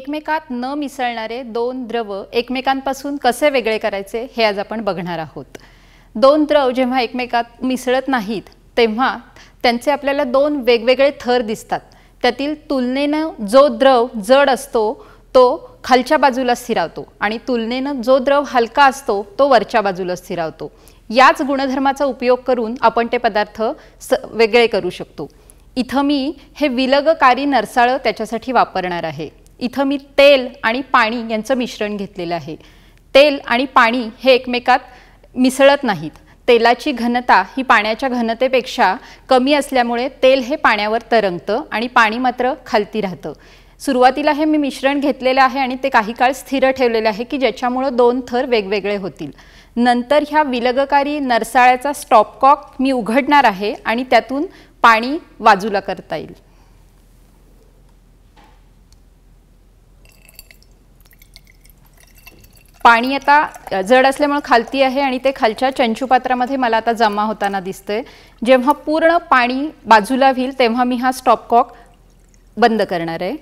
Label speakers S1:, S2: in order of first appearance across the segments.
S1: एकमेकात न मिसळणारे दोन द्रव एकमेकांपासून कसे वेगळे करायचे हे आज आपण बघणार आहोत. दोन द्रव जेव्हा एकमेकात मिसळत नाहीत तेव्हा त्यांचे आपल्याला दोन वेगवेगळे थर दिसतात. त्यातील तुलनेनं जो द्रव जड असतो तो खालच्या बाजूला स्थिरावतो आणि तुलनेनं जो द्रव हलका असतो तो वरच्या बाजूला स्थिरावतो. याच गुणधर्माचा उपयोग करून आपण ते पदार्थ स वेगळे करू शकतो. इथं मी हे विलगकारी नरसाळं त्याच्यासाठी वापरणार आहे. इथं मी तेल आणि पाणी यांचं मिश्रण घेतलेलं आहे. तेल आणि पाणी हे एकमेकात मिसळत नाहीत. तेलाची घनता ही पाण्याच्या घनतेपेक्षा कमी असल्यामुळे तेल हे पाण्यावर तरंगतं आणि पाणी मात्र खालती राहतं. सुरुवातीला हे मी मिश्रण घेतलेलं आहे आणि ते काही काळ स्थिर ठेवलेलं आहे की ज्याच्यामुळं दोन थर वेगवेगळे होतील. नंतर ह्या विलगकारी नरसाळ्याचा स्टॉपकॉक मी उघडणार आहे आणि त्यातून पाणी बाजूला करता येईल. पाणी आता जड असल्यामुळे खालती आहे आणि ते खालच्या चंचूपात्रामध्ये मला आता जमा होताना दिसतंय. जेव्हा पूर्ण पाणी बाजूला होईल तेव्हा मी हा स्टॉपकॉक बंद करणार आहे.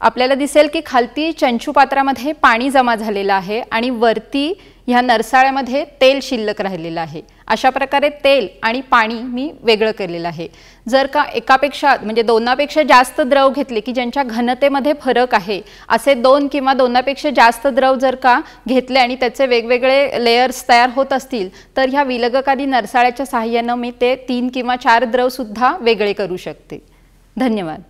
S1: आपल्याला दिसेल की खालती चंचू पात्रामध्ये पाणी जमा झालेलं आहे आणि वरती ह्या नरसाळ्यामध्ये तेल शिल्लक राहिलेलं आहे. अशा प्रकारे तेल आणि पाणी मी वेगळं केलेलं आहे. जर का एकापेक्षा म्हणजे दोनापेक्षा जास्त द्रव घेतले की ज्यांच्या घनतेमध्ये फरक आहे असे दोन किंवा दोनापेक्षा जास्त द्रव जर का घेतले आणि त्याचे वेगवेगळे लेयर्स तयार होत असतील तर ह्या विलगकारी नरसाळ्याच्या साहाय्यानं मी ते तीन किंवा चार द्रवसुद्धा वेगळे करू शकते. धन्यवाद.